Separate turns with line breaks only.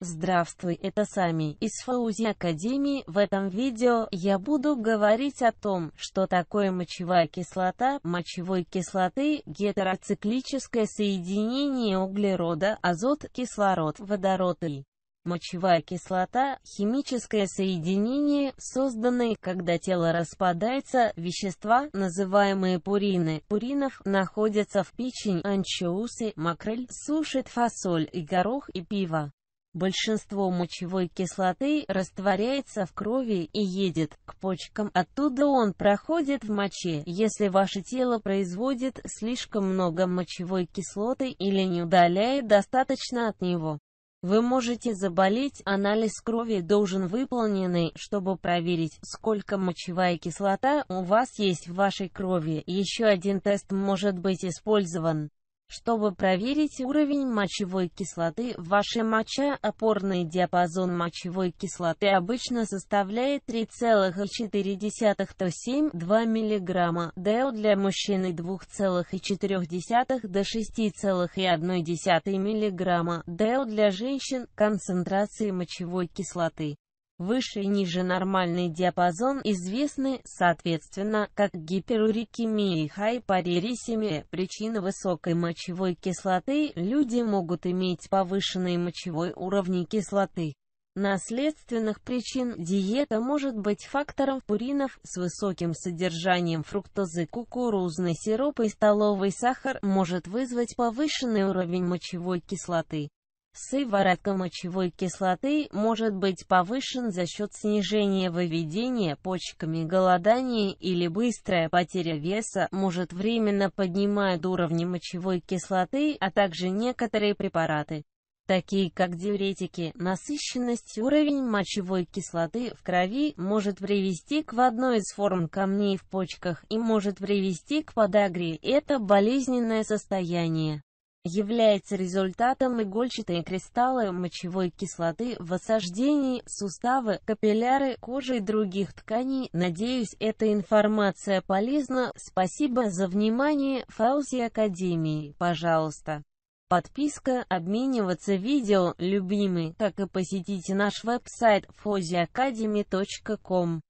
Здравствуй, это Сами из Фаузи Академии. В этом видео я буду говорить о том, что такое мочевая кислота, мочевой кислоты, гетероциклическое соединение углерода, азот, кислород, водород и Мочевая кислота – химическое соединение, созданное, когда тело распадается, вещества, называемые пурины, пуринов, находятся в печень, анчоусы, макрель, сушит фасоль и горох и пиво. Большинство мочевой кислоты растворяется в крови и едет к почкам, оттуда он проходит в моче. Если ваше тело производит слишком много мочевой кислоты или не удаляет достаточно от него, вы можете заболеть, анализ крови должен выполненный, чтобы проверить, сколько мочевая кислота у вас есть в вашей крови. Еще один тест может быть использован. Чтобы проверить уровень мочевой кислоты в вашей моче, опорный диапазон мочевой кислоты обычно составляет 3,4-7,2 мг, ДЭО для мужчины 2,4 до 6,1 мг, ДЭО для женщин, концентрации мочевой кислоты Выше и ниже нормальный диапазон известны, соответственно, как гиперурикемия и хайпорерисемия. Причина высокой мочевой кислоты – люди могут иметь повышенные мочевой уровни кислоты. Наследственных причин диета может быть фактором пуринов с высоким содержанием фруктозы, кукурузный сироп и столовый сахар может вызвать повышенный уровень мочевой кислоты. Сыворотка мочевой кислоты может быть повышен за счет снижения выведения почками голодания или быстрая потеря веса может временно поднимать уровни мочевой кислоты, а также некоторые препараты такие как диуретики, насыщенность уровень мочевой кислоты в крови может привести к одной из форм камней в почках и может привести к подагре. Это болезненное состояние является результатом игольчатые кристаллы мочевой кислоты в осаждении, суставы, капилляры, кожи и других тканей. Надеюсь, эта информация полезна. Спасибо за внимание. Фаузи Академии, пожалуйста. Подписка, обмениваться видео, любимый, как и посетите наш веб-сайт foziacademy.com.